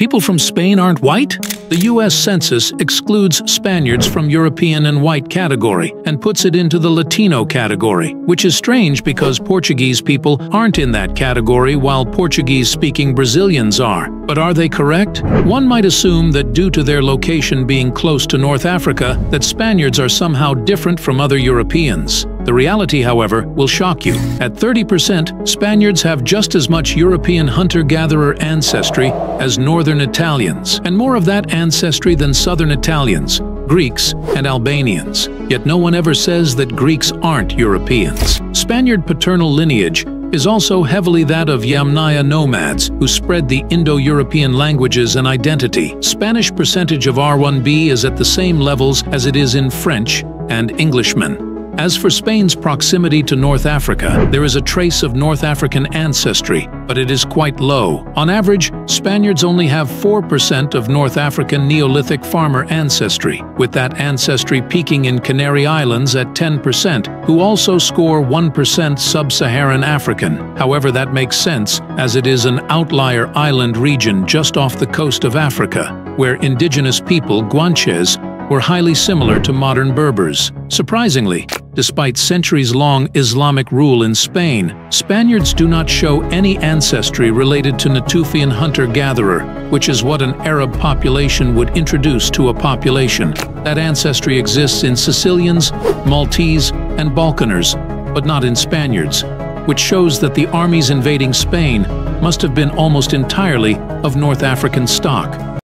People from Spain aren't white? The US Census excludes Spaniards from European and white category and puts it into the Latino category, which is strange because Portuguese people aren't in that category while Portuguese-speaking Brazilians are. But are they correct? One might assume that due to their location being close to North Africa, that Spaniards are somehow different from other Europeans. The reality, however, will shock you. At 30%, Spaniards have just as much European hunter-gatherer ancestry as Northern Italians, and more of that ancestry than Southern Italians, Greeks, and Albanians. Yet no one ever says that Greeks aren't Europeans. Spaniard paternal lineage is also heavily that of Yamnaya nomads who spread the Indo-European languages and identity. Spanish percentage of R1b is at the same levels as it is in French and Englishmen. As for Spain's proximity to North Africa, there is a trace of North African ancestry, but it is quite low. On average, Spaniards only have 4% of North African Neolithic farmer ancestry, with that ancestry peaking in Canary Islands at 10%, who also score 1% Sub-Saharan African. However, that makes sense, as it is an outlier island region just off the coast of Africa, where indigenous people, Guanches, were highly similar to modern Berbers. Surprisingly, despite centuries-long Islamic rule in Spain, Spaniards do not show any ancestry related to Natufian hunter-gatherer, which is what an Arab population would introduce to a population. That ancestry exists in Sicilians, Maltese, and Balkaners, but not in Spaniards, which shows that the armies invading Spain must have been almost entirely of North African stock.